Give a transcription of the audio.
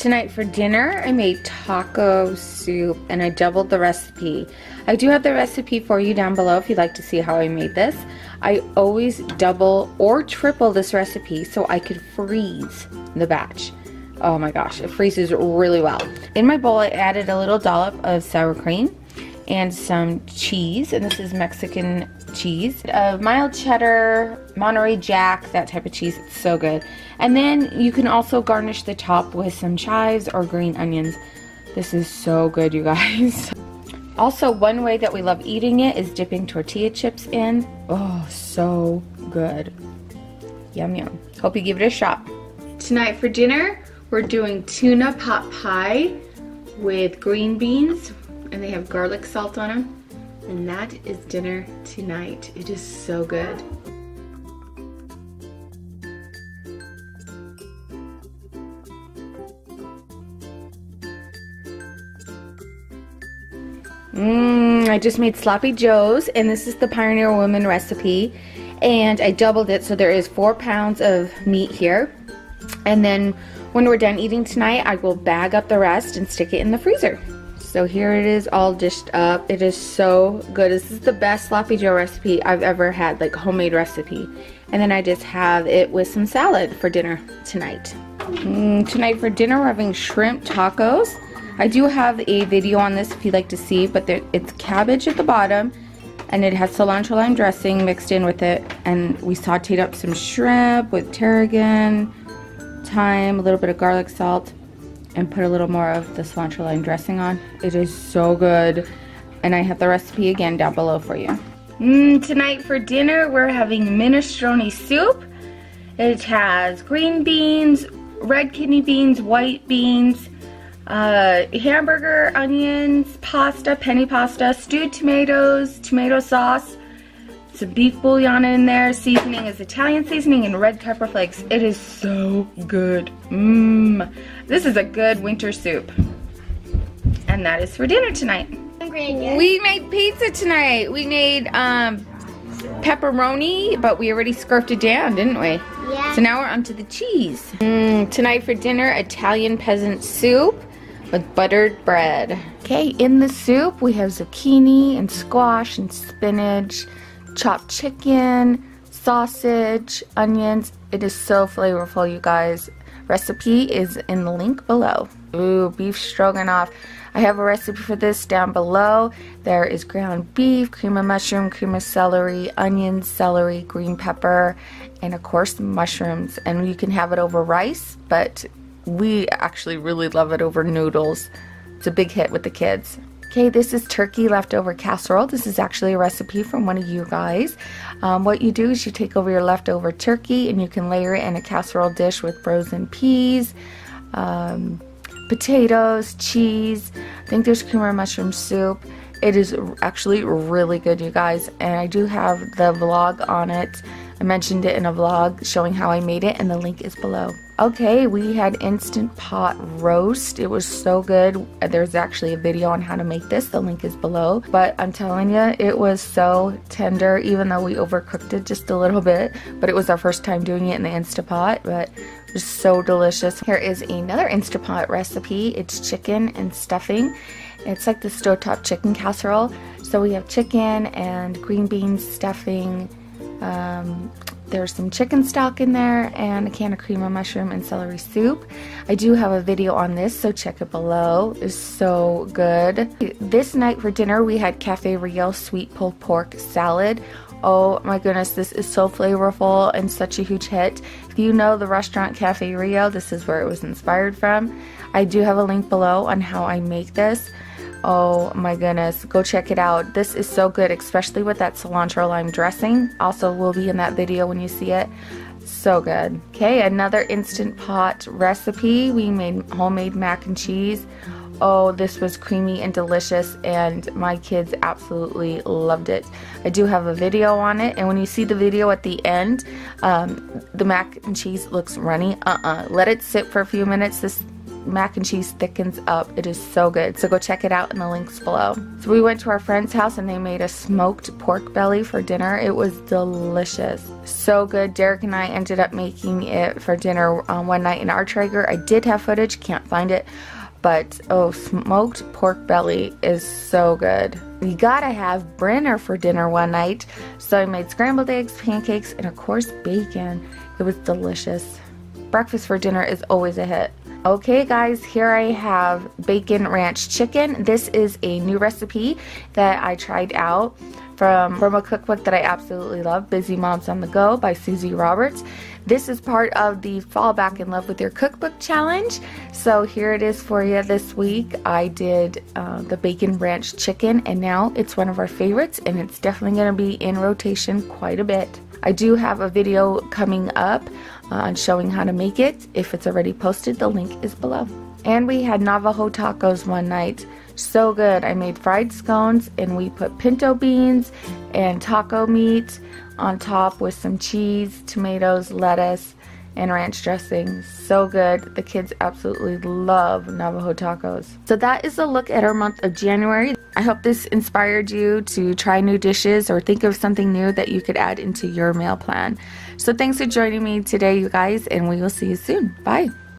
Tonight for dinner, I made taco soup and I doubled the recipe. I do have the recipe for you down below if you'd like to see how I made this. I always double or triple this recipe so I could freeze the batch. Oh my gosh, it freezes really well. In my bowl, I added a little dollop of sour cream and some cheese, and this is Mexican cheese. A mild cheddar, Monterey Jack, that type of cheese. It's so good. And then you can also garnish the top with some chives or green onions. This is so good, you guys. also, one way that we love eating it is dipping tortilla chips in. Oh, so good. Yum, yum. Hope you give it a shot. Tonight for dinner, we're doing tuna pot pie with green beans, and they have garlic salt on them. And that is dinner tonight. It is so good. Mmm, I just made sloppy joes and this is the Pioneer Woman recipe and I doubled it so there is four pounds of meat here and then when we're done eating tonight I will bag up the rest and stick it in the freezer. So here it is all dished up. It is so good. This is the best sloppy joe recipe I've ever had, like homemade recipe. And then I just have it with some salad for dinner tonight. Mm, tonight for dinner we're having shrimp tacos. I do have a video on this if you'd like to see, but there, it's cabbage at the bottom and it has cilantro lime dressing mixed in with it. And we sauteed up some shrimp with tarragon, thyme, a little bit of garlic salt, and put a little more of the cilantro lime dressing on. It is so good. And I have the recipe again down below for you. Mm, tonight for dinner, we're having minestrone soup. It has green beans, red kidney beans, white beans, uh, hamburger, onions, pasta, penne pasta, stewed tomatoes, tomato sauce, some beef bouillon in there. Seasoning is Italian seasoning and red pepper flakes. It is so good. Mmm. This is a good winter soup. And that is for dinner tonight. We made pizza tonight. We made um, pepperoni, but we already scarfed it down, didn't we? Yeah. So now we're onto the cheese. Mm, tonight for dinner, Italian peasant soup with buttered bread. Okay, in the soup we have zucchini and squash and spinach chopped chicken, sausage, onions. It is so flavorful, you guys. Recipe is in the link below. Ooh, beef stroganoff. I have a recipe for this down below. There is ground beef, cream of mushroom, cream of celery, onions, celery, green pepper, and of course mushrooms. And you can have it over rice, but we actually really love it over noodles. It's a big hit with the kids. Okay, this is turkey leftover casserole. This is actually a recipe from one of you guys. Um, what you do is you take over your leftover turkey and you can layer it in a casserole dish with frozen peas, um, potatoes, cheese. I think there's creamer mushroom soup. It is actually really good, you guys, and I do have the vlog on it. I mentioned it in a vlog showing how I made it, and the link is below. Okay, we had Instant Pot Roast. It was so good. There's actually a video on how to make this. The link is below. But I'm telling you, it was so tender, even though we overcooked it just a little bit. But it was our first time doing it in the Instant Pot. But it was so delicious. Here is another Instant Pot recipe. It's chicken and stuffing. It's like the stovetop chicken casserole. So we have chicken and green beans stuffing, um, there's some chicken stock in there and a can of cream of mushroom and celery soup. I do have a video on this, so check it below. It's so good. This night for dinner, we had Cafe Rio sweet pulled pork salad. Oh my goodness, this is so flavorful and such a huge hit. If you know the restaurant Cafe Rio, this is where it was inspired from. I do have a link below on how I make this. Oh my goodness, go check it out. This is so good, especially with that cilantro lime dressing. Also will be in that video when you see it. So good. Okay, another Instant Pot recipe. We made homemade mac and cheese. Oh, this was creamy and delicious, and my kids absolutely loved it. I do have a video on it, and when you see the video at the end, um, the mac and cheese looks runny. Uh-uh. Let it sit for a few minutes. This mac and cheese thickens up. It is so good. So go check it out in the links below. So we went to our friend's house and they made a smoked pork belly for dinner. It was delicious. So good. Derek and I ended up making it for dinner um, one night in our Traeger. I did have footage, can't find it. But oh, smoked pork belly is so good. You gotta have Brenner for dinner one night. So I made scrambled eggs, pancakes, and of course bacon. It was delicious. Breakfast for dinner is always a hit. Okay guys, here I have bacon ranch chicken. This is a new recipe that I tried out from, from a cookbook that I absolutely love, Busy Moms on the Go by Susie Roberts. This is part of the Fall Back in Love with Your Cookbook Challenge. So here it is for you this week. I did uh, the bacon ranch chicken and now it's one of our favorites and it's definitely going to be in rotation quite a bit. I do have a video coming up uh, on showing how to make it. If it's already posted, the link is below. And we had Navajo tacos one night. So good. I made fried scones and we put pinto beans and taco meat on top with some cheese, tomatoes, lettuce, and ranch dressing. So good. The kids absolutely love Navajo tacos. So that is a look at our month of January. I hope this inspired you to try new dishes or think of something new that you could add into your meal plan. So thanks for joining me today, you guys, and we will see you soon. Bye.